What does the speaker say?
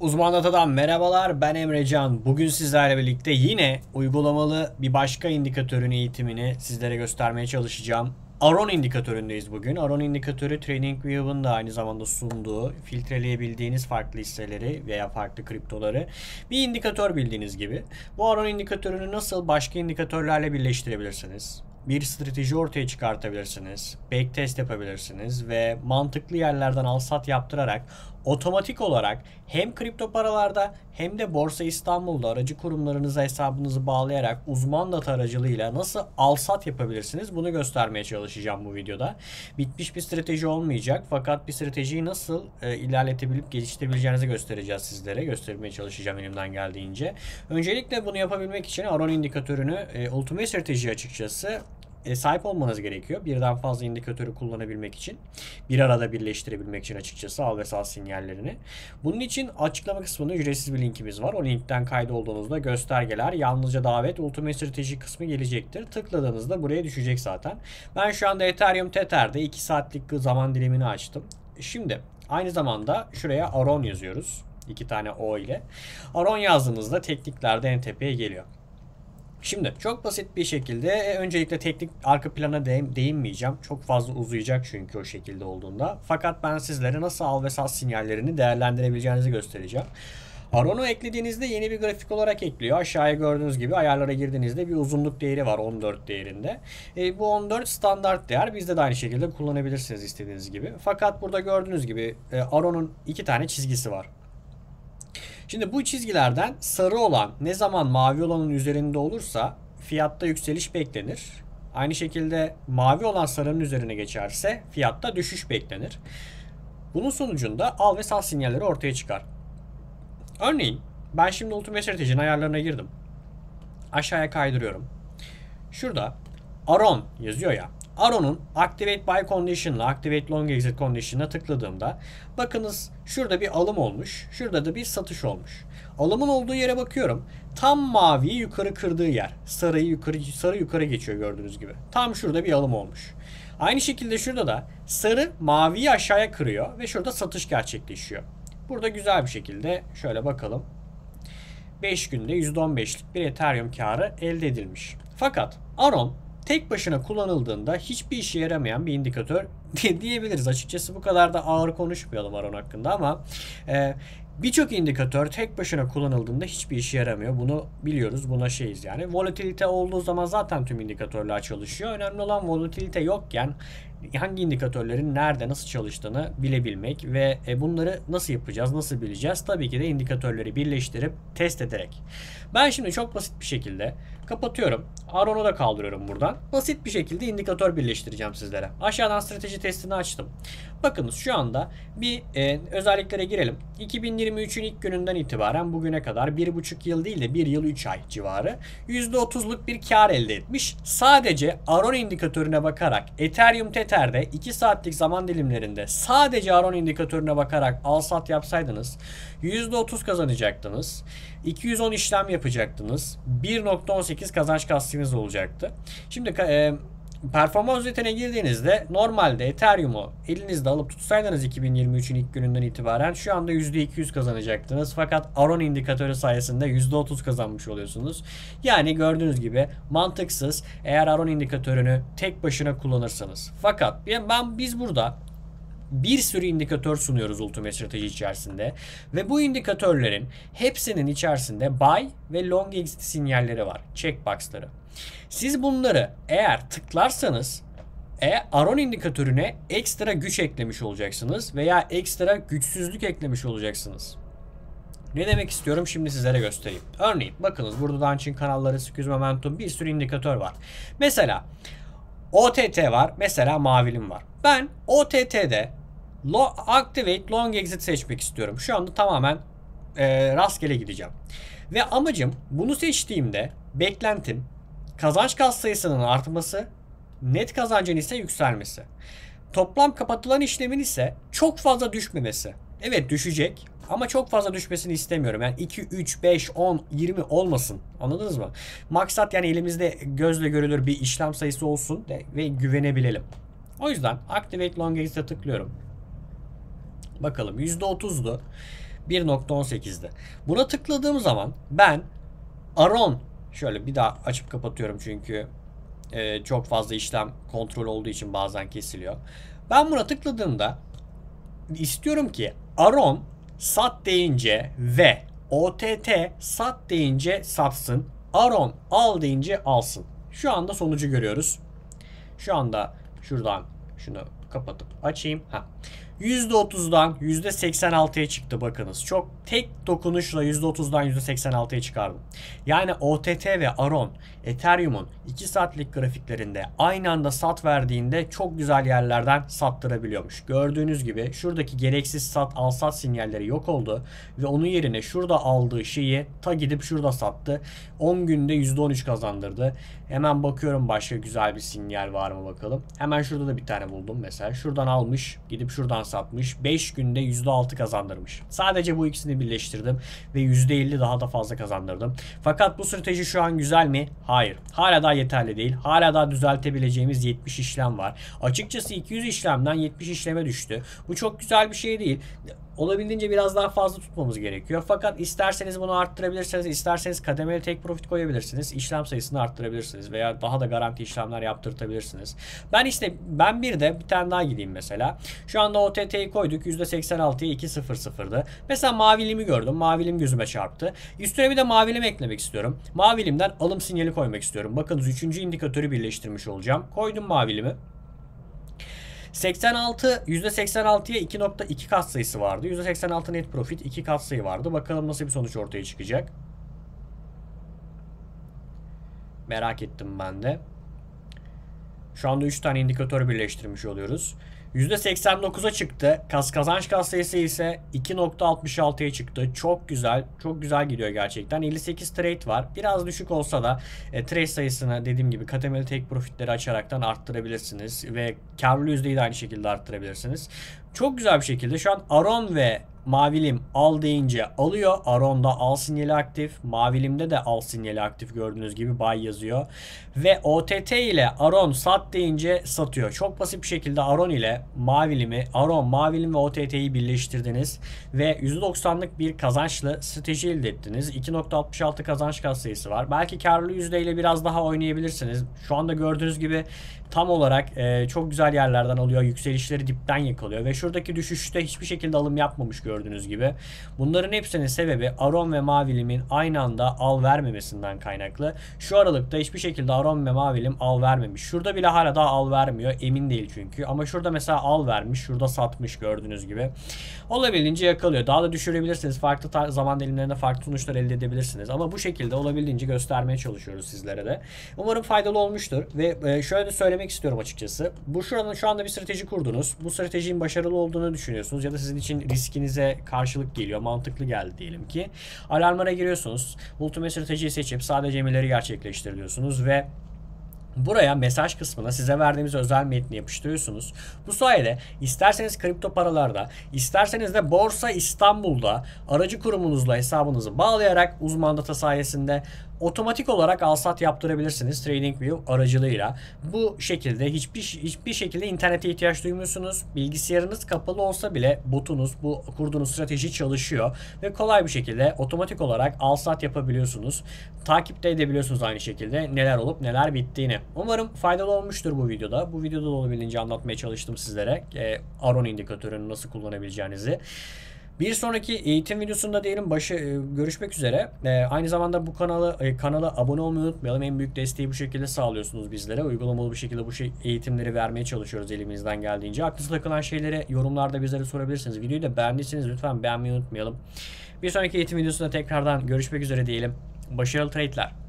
Uzman Data'dan merhabalar ben Emrecan. Bugün sizlerle birlikte yine uygulamalı bir başka indikatörün eğitimini sizlere göstermeye çalışacağım. Aron indikatöründeyiz bugün. Aron indikatörü TradingView'un da aynı zamanda sunduğu filtreleyebildiğiniz farklı hisseleri veya farklı kriptoları bir indikatör bildiğiniz gibi. Bu Aron indikatörünü nasıl başka indikatörlerle birleştirebilirsiniz? Bir strateji ortaya çıkartabilirsiniz. Backtest yapabilirsiniz ve mantıklı yerlerden al sat yaptırarak otomatik olarak hem kripto paralarda hem de Borsa İstanbul'da aracı kurumlarınıza hesabınızı bağlayarak uzman data aracılığıyla nasıl al sat yapabilirsiniz bunu göstermeye çalışacağım bu videoda. Bitmiş bir strateji olmayacak fakat bir stratejiyi nasıl e, ilerletebilip geliştirebileceğinizi göstereceğiz sizlere. Göstermeye çalışacağım elimden geldiğince. Öncelikle bunu yapabilmek için Aron indikatörünü e, Ultimate strateji açıkçası e, sahip olmanız gerekiyor. Birden fazla indikatörü kullanabilmek için. Bir arada birleştirebilmek için açıkçası al ve sal sinyallerini. Bunun için açıklama kısmında ücretsiz bir linkimiz var. O linkten kaydolduğunuzda göstergeler, yalnızca davet, Ultimate Strateji kısmı gelecektir. Tıkladığınızda buraya düşecek zaten. Ben şu anda Ethereum Tether'de 2 saatlik zaman dilimini açtım. Şimdi aynı zamanda şuraya Aron yazıyoruz. iki tane O ile. Aron yazdığınızda tekniklerde en tepeye geliyor. Şimdi çok basit bir şekilde e, öncelikle teknik arka plana değinmeyeceğim. Çok fazla uzayacak çünkü o şekilde olduğunda. Fakat ben sizlere nasıl al ve sat sinyallerini değerlendirebileceğinizi göstereceğim. Aron'u eklediğinizde yeni bir grafik olarak ekliyor. Aşağıya gördüğünüz gibi ayarlara girdiğinizde bir uzunluk değeri var 14 değerinde. E, bu 14 standart değer. Bizde de aynı şekilde kullanabilirsiniz istediğiniz gibi. Fakat burada gördüğünüz gibi e, Aron'un iki tane çizgisi var. Şimdi bu çizgilerden sarı olan ne zaman mavi olanın üzerinde olursa fiyatta yükseliş beklenir. Aynı şekilde mavi olan sarının üzerine geçerse fiyatta düşüş beklenir. Bunun sonucunda al ve sal sinyalleri ortaya çıkar. Örneğin ben şimdi Ultimate Strategy'nin ayarlarına girdim. Aşağıya kaydırıyorum. Şurada Aron yazıyor ya. Aron'un Activate Buy Condition'la Activate Long Exit Condition'a tıkladığımda bakınız şurada bir alım olmuş. Şurada da bir satış olmuş. Alımın olduğu yere bakıyorum. Tam maviyi yukarı kırdığı yer. Sarıyı yukarı sarı yukarı geçiyor gördüğünüz gibi. Tam şurada bir alım olmuş. Aynı şekilde şurada da sarı maviyi aşağıya kırıyor ve şurada satış gerçekleşiyor. Burada güzel bir şekilde şöyle bakalım. 5 günde %15'lik bir Ethereum karı elde edilmiş. Fakat Aron tek başına kullanıldığında hiçbir işe yaramayan bir indikatör diyebiliriz. Açıkçası bu kadar da ağır konuşmayalım Aron hakkında ama e, birçok indikatör tek başına kullanıldığında hiçbir işe yaramıyor. Bunu biliyoruz. Buna şeyiz yani. Volatilite olduğu zaman zaten tüm indikatörler çalışıyor. Önemli olan volatilite yokken hangi indikatörlerin nerede nasıl çalıştığını bilebilmek ve e, bunları nasıl yapacağız, nasıl bileceğiz? Tabii ki de indikatörleri birleştirip test ederek. Ben şimdi çok basit bir şekilde kapatıyorum. Aron'u da kaldırıyorum buradan. Basit bir şekilde indikatör birleştireceğim sizlere. Aşağıdan strateji testini açtım. Bakınız şu anda bir e, özelliklere girelim. 2023'ün ilk gününden itibaren bugüne kadar 1,5 yıl değil de 1 yıl 3 ay civarı %30'luk bir kar elde etmiş. Sadece Aron indikatörüne bakarak Ethereum Tether'de 2 saatlik zaman dilimlerinde sadece Aron indikatörüne bakarak al sat yapsaydınız %30 kazanacaktınız. 210 işlem yapacaktınız. 1.18 kazanç kastınız olacaktı. Şimdi e, performans özetine girdiğinizde normalde Ethereum'u elinizde alıp tutsaydınız 2023'ün ilk gününden itibaren şu anda %200 kazanacaktınız. Fakat Aron indikatörü sayesinde %30 kazanmış oluyorsunuz. Yani gördüğünüz gibi mantıksız eğer Aron indikatörünü tek başına kullanırsanız. Fakat ben biz burada bir sürü indikatör sunuyoruz Ultimate Strateji içerisinde. Ve bu indikatörlerin hepsinin içerisinde buy ve long exit sinyalleri var. Checkbox'ları. Siz bunları eğer tıklarsanız e, Aron indikatörüne ekstra güç eklemiş olacaksınız veya ekstra güçsüzlük eklemiş olacaksınız. Ne demek istiyorum şimdi sizlere göstereyim. Örneğin bakınız burada Dancing kanalları, Squeeze Momentum bir sürü indikatör var. Mesela OTT var. Mesela mavilim var. Ben OTT'de Activate Long Exit seçmek istiyorum. Şu anda tamamen e, rastgele gideceğim. Ve amacım bunu seçtiğimde beklentim kazanç kas sayısının artması, net kazancın ise yükselmesi. Toplam kapatılan işlemin ise çok fazla düşmemesi. Evet düşecek ama çok fazla düşmesini istemiyorum. Yani 2, 3, 5, 10, 20 olmasın. Anladınız mı? Maksat yani elimizde gözle görülür bir işlem sayısı olsun ve güvenebilelim. O yüzden Activate Long Exit'e tıklıyorum. Bakalım %30'du. 1.18'di. Buna tıkladığım zaman ben Aron şöyle bir daha açıp kapatıyorum çünkü e, çok fazla işlem kontrol olduğu için bazen kesiliyor. Ben buna tıkladığımda istiyorum ki Aron sat deyince ve OTT sat deyince satsın. Aron al deyince alsın. Şu anda sonucu görüyoruz. Şu anda şuradan şunu kapatıp açayım. Ha. %30'dan %86'ya çıktı bakınız. Çok tek dokunuşla %30'dan %86'ya çıkardım. Yani OTT ve Aron, Ethereum'un 2 saatlik grafiklerinde aynı anda sat verdiğinde çok güzel yerlerden sattırabiliyormuş. Gördüğünüz gibi şuradaki gereksiz sat al sat sinyalleri yok oldu ve onun yerine şurada aldığı şeyi ta gidip şurada sattı. 10 günde %13 kazandırdı. Hemen bakıyorum başka güzel bir sinyal var mı bakalım. Hemen şurada da bir tane buldum mesela. Şuradan almış gidip şuradan satmış. 5 günde %6 kazandırmış. Sadece bu ikisini birleştirdim ve %50 daha da fazla kazandırdım. Fakat bu strateji şu an güzel mi? Hayır. Hala daha yeterli değil. Hala daha düzeltebileceğimiz 70 işlem var. Açıkçası 200 işlemden 70 işleme düştü. Bu çok güzel bir şey değil olabildiğince biraz daha fazla tutmamız gerekiyor. Fakat isterseniz bunu arttırabilirsiniz. isterseniz kademeli tek profit koyabilirsiniz. işlem sayısını arttırabilirsiniz veya daha da garanti işlemler yaptırtabilirsiniz. Ben işte ben bir de bir tane daha gideyim mesela. Şu anda OTT'yi koyduk. %86'ya 2.00'dı. Mesela mavilimi gördüm. Mavilim gözüme çarptı. Üstüne bir de mavilim eklemek istiyorum. Mavilimden alım sinyali koymak istiyorum. Bakınız 3. indikatörü birleştirmiş olacağım. Koydum mavilimi. 86 %86'ya 2.2 kat sayısı vardı. %86 net profit 2 kat sayı vardı. Bakalım nasıl bir sonuç ortaya çıkacak. Merak ettim ben de. Şu anda 3 tane indikatör birleştirmiş oluyoruz. %89'a çıktı. Kas kazanç kas sayısı ise 2.66'ya çıktı. Çok güzel. Çok güzel gidiyor gerçekten. 58 trade var. Biraz düşük olsa da e, trade sayısını dediğim gibi kademeli tek profitleri açaraktan arttırabilirsiniz. Ve karlı yüzdeyi de aynı şekilde arttırabilirsiniz. Çok güzel bir şekilde şu an Aron ve Mavilim al deyince alıyor. Aron'da al sinyali aktif. Mavilim'de de al sinyali aktif gördüğünüz gibi buy yazıyor. Ve OTT ile Aron sat deyince satıyor. Çok basit bir şekilde Aron ile Mavilim'i, Aron, Mavilim ve OTT'yi birleştirdiniz. Ve %90'lık bir kazançlı strateji elde ettiniz. 2.66 kazanç kat sayısı var. Belki karlı yüzdeyle biraz daha oynayabilirsiniz. Şu anda gördüğünüz gibi tam olarak e, çok güzel yerlerden alıyor. Yükselişleri dipten yakalıyor. Ve şuradaki düşüşte hiçbir şekilde alım yapmamış gördüğünüz gibi. Bunların hepsinin sebebi Aron ve Mavilim'in aynı anda al vermemesinden kaynaklı. Şu aralıkta hiçbir şekilde Aron ve Mavilim al vermemiş. Şurada bile hala daha al vermiyor. Emin değil çünkü. Ama şurada mesela al vermiş. Şurada satmış gördüğünüz gibi. Olabildiğince yakalıyor. Daha da düşürebilirsiniz. Farklı zaman dilimlerinde farklı sonuçlar elde edebilirsiniz. Ama bu şekilde olabildiğince göstermeye çalışıyoruz sizlere de. Umarım faydalı olmuştur. Ve e, şöyle de söylemek istiyorum açıkçası. Bu şuranın şu anda bir strateji kurdunuz. Bu stratejinin başarılı olduğunu düşünüyorsunuz. Ya da sizin için riskinize karşılık geliyor. Mantıklı geldi diyelim ki. Alarmlara giriyorsunuz. Ultimate stratejiyi seçip sadece emirleri gerçekleştiriyorsunuz ve Buraya mesaj kısmına size verdiğimiz özel metni yapıştırıyorsunuz. Bu sayede isterseniz kripto paralarda, isterseniz de Borsa İstanbul'da aracı kurumunuzla hesabınızı bağlayarak uzman data sayesinde otomatik olarak alsat yaptırabilirsiniz TradingView aracılığıyla. Bu şekilde hiçbir hiçbir şekilde internete ihtiyaç duymuyorsunuz. Bilgisayarınız kapalı olsa bile botunuz bu kurduğunuz strateji çalışıyor ve kolay bir şekilde otomatik olarak alsat yapabiliyorsunuz. Takipte edebiliyorsunuz aynı şekilde neler olup neler bittiğini. Umarım faydalı olmuştur bu videoda. Bu videoda da olabildiğince anlatmaya çalıştım sizlere. E, Aron indikatörünü nasıl kullanabileceğinizi. Bir sonraki eğitim videosunda diyelim başı e, görüşmek üzere. E, aynı zamanda bu kanalı e, kanala abone olmayı unutmayalım. En büyük desteği bu şekilde sağlıyorsunuz bizlere. Uygulamalı bir şekilde bu şey, eğitimleri vermeye çalışıyoruz elimizden geldiğince. Aklınıza takılan şeyleri yorumlarda bizlere sorabilirsiniz. Videoyu da beğendiyseniz lütfen beğenmeyi unutmayalım. Bir sonraki eğitim videosunda tekrardan görüşmek üzere diyelim. Başarılı trade'ler.